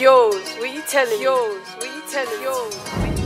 Yours, what you telling Yours, what you telling Yours,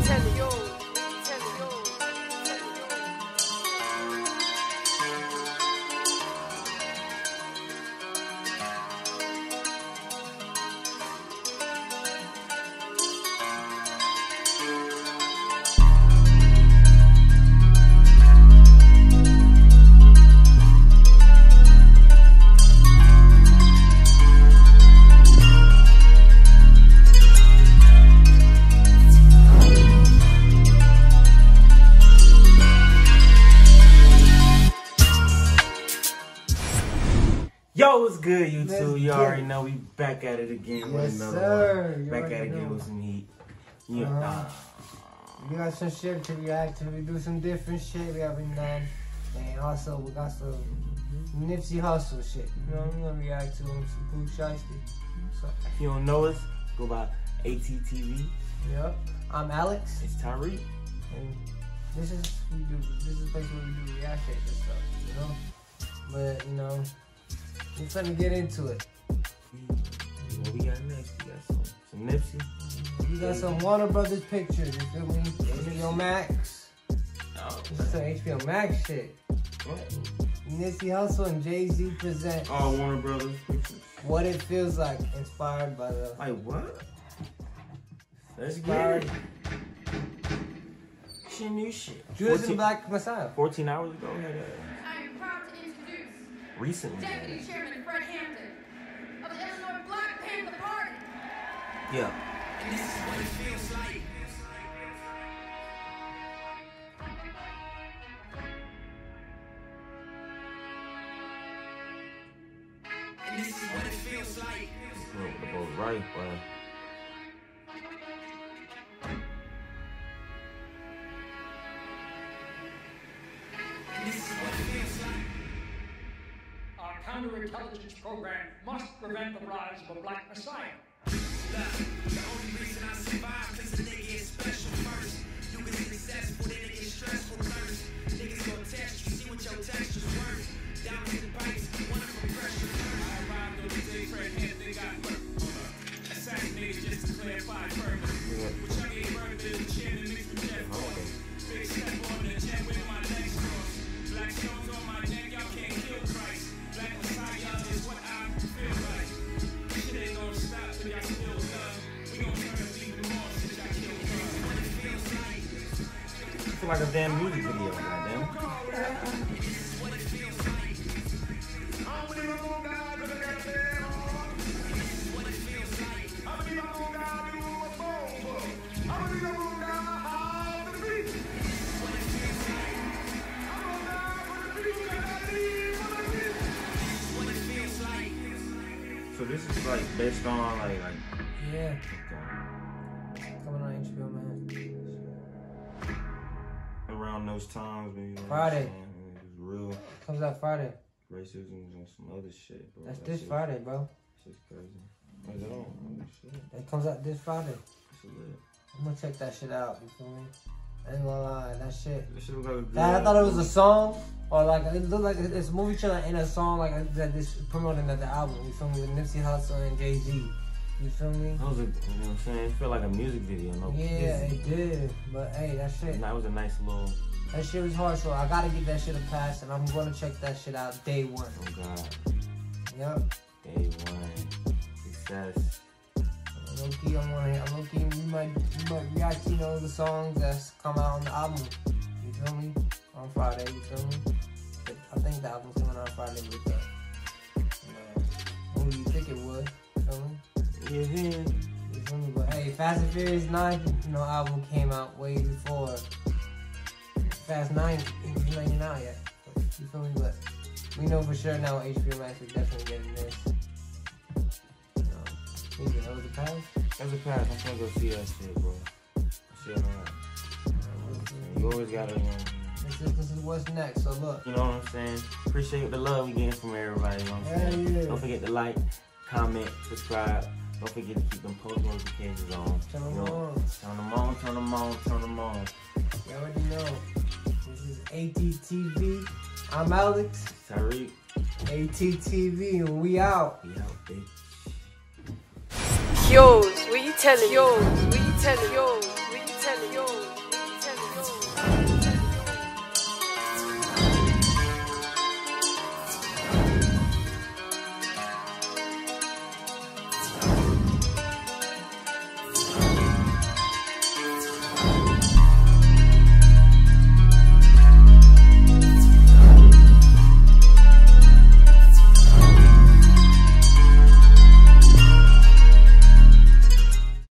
Yo, what's good, YouTube? Let's You already it. know we back at it again with Yes, another sir. one. You Back at it again with some heat. Yeah, Uh-huh. We got some shit to react to. We do some different shit we haven't done. And also, we got some Nipsey Hussle shit. You know, I'm gonna react to him, some Pooh Shiesty. So, if you don't know us, go by ATTV. yep. I'm Alex, It's Tyreek. and this is we do. This is a place where we do reaction to stuff. You know, but you know, we're finna get into it. What we got next? We got some, some Nipsey. We got some Warner Brothers pictures. You feel me? HBO Max. Oh, some HBO Max shit. what? Nipsey Hussle and Jay Z present Oh, Warner Brothers pictures. What It Feels Like, inspired by the Like what? Let's get inspired it. Shit, new shit. Judas and Black Messiah. 14 hours ago, we had that I am proud to introduce recently. Deputy Chairman Fred Hampton of the Illinois Black Panther Party. Yeah. This is what it feels like. The boat right, but counterintelligence program must prevent the rise of a black messiah. I feel like a damn music video, goddamn. So this is like based on like like Yeah, around those times maybe like Friday. saying, it real Comes out Friday. racism and some other shit, bro. That's That this shit- Friday, bro. Shit's crazy. Is it on? Shit. That comes out this Friday. I'm gonna check that shit out. You feel me? I ain't gonna lie, that shit. This shit look like a good That, I thought it was a song, or like it looked like it's a movie trailer in a song, like that this promoting that the album. You feel me? With Nipsey Hussle and Jay Z. You feel me? That was a, you know what I'm saying? It felt like a music video. No, Yeah, busy. it did. But hey, that shit, That was a nice little. That shit was hard. So I gotta give that shit a pass, and I'm gonna check that shit out day one. Oh God, Yep. day one success. Low key, I'm gonna, I'm low key, we might, we might react to you know the songs that's come out on the album. You feel me? On Friday, you feel me? But I think the album's coming out Friday with know, who do you think it would? You feel me? Yeah, You feel me? But hey, Fast and Furious 9, you know, album came out way before Fast 9 even ain't out yet. You feel me? But we know for sure now HBO Max is definitely getting this. You know, maybe that was a pass. a pass. I'm gonna go see that shit, bro. Shit, man. You always gotta, you This is, this is what's next. So look, you know what I'm saying? Appreciate the love we getting from everybody. You know what I'm saying? yeah. Don't forget to like, comment, subscribe. Don't forget to keep them post notifications on. turn You them know, on. Turn them on, turn them on, turn them on. ATTV. I'm Alex. Tyreek, ATTV, and we out. we out, bitch. Yours, what telling yours? What you telling yours?